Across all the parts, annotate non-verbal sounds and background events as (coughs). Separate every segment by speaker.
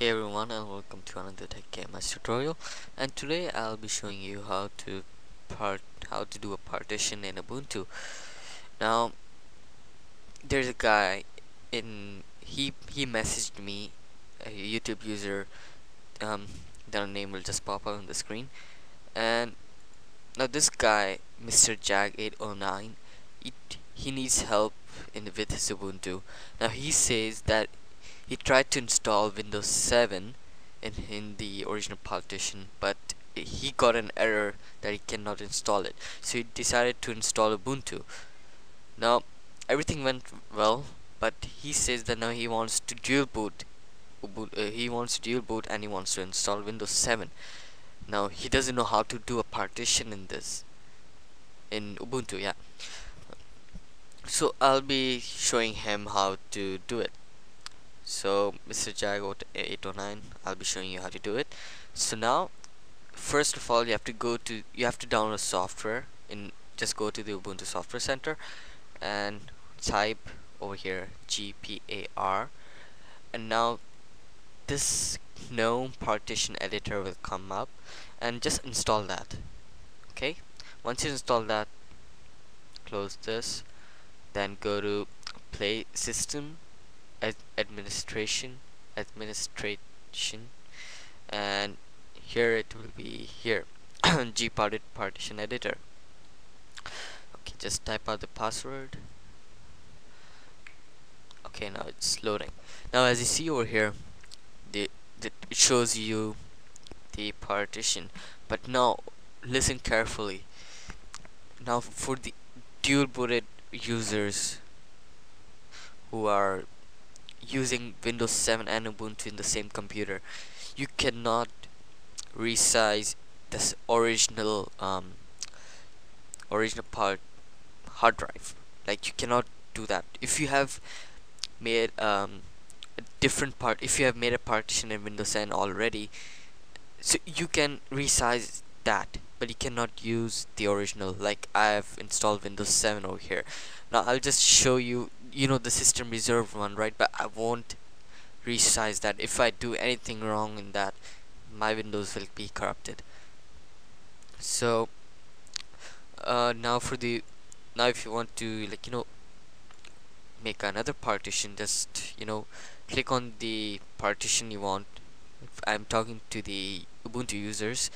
Speaker 1: Hey everyone and welcome to another Tech KMH tutorial and today I'll be showing you how to part how to do a partition in Ubuntu. Now there's a guy in he he messaged me a YouTube user um their name will just pop up on the screen and now this guy Mr. Jag809 it, he needs help in with his Ubuntu. Now he says that he tried to install Windows 7 in, in the original partition but he got an error that he cannot install it. So he decided to install Ubuntu. Now everything went well but he says that now he wants to dual boot Ubuntu, uh, he wants to dual boot and he wants to install Windows 7 now he doesn't know how to do a partition in this in Ubuntu yeah. So I'll be showing him how to do it so Mr. Jago 809 I'll be showing you how to do it so now first of all you have to go to you have to download software in just go to the Ubuntu Software Center and type over here GPAR and now this GNOME partition editor will come up and just install that okay once you install that close this then go to play system ad administration administration and here it will be here (coughs) gparted partition editor. Okay just type out the password. Okay now it's loading. Now as you see over here the, the it shows you the partition but now listen carefully. Now for the dual booted users who are using Windows 7 and Ubuntu in the same computer. You cannot resize this original um, original part hard drive. Like you cannot do that. If you have made um, a different part if you have made a partition in Windows 7 already so you can resize that but you cannot use the original. Like I have installed Windows 7 over here. Now I'll just show you you know the system reserved one right? But I won't resize that. If I do anything wrong in that my windows will be corrupted. So uh, now for the now if you want to like you know make another partition just you know click on the partition you want. I'm talking to the Ubuntu users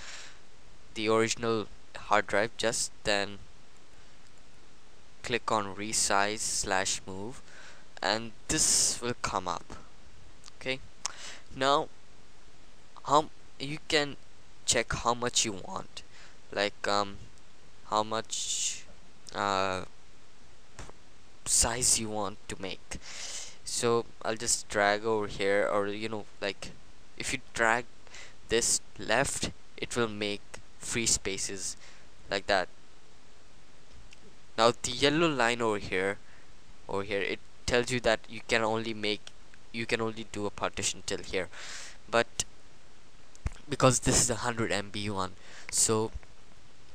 Speaker 1: the original hard drive just then click on resize slash move and this will come up. Okay. Now how you can check how much you want. Like um how much uh, size you want to make. So I'll just drag over here or you know like if you drag this left it will make free spaces like that. Now the yellow line over here over here it tells you that you can only make you can only do a partition till here. But because this is a 100 MB one so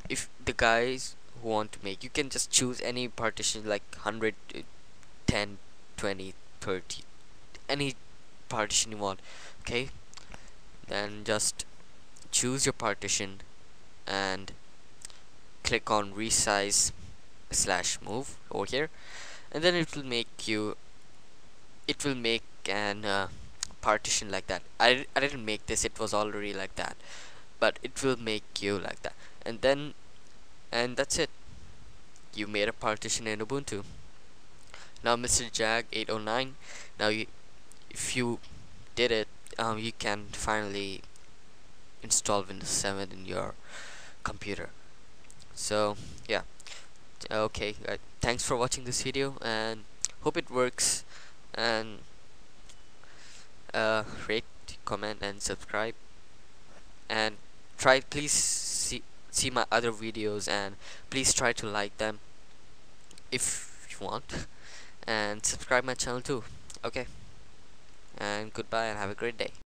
Speaker 1: if the guys who want to make you can just choose any partition like 100 uh, 10 20 30 any partition you want okay? Then just choose your partition and click on resize slash move over here. And then it will make you it will make an uh, partition like that. I, I didn't make this it was already like that. But it will make you like that. And then and that's it. You made a partition in Ubuntu. Now Mr. Jag 809 now you, if you did it um, you can finally install Windows 7 in your computer. So yeah. Okay uh, thanks for watching this video and hope it works. And uh, rate comment and subscribe. And try please see see my other videos and please try to like them if you want. And subscribe my channel too. Okay. And goodbye and have a great day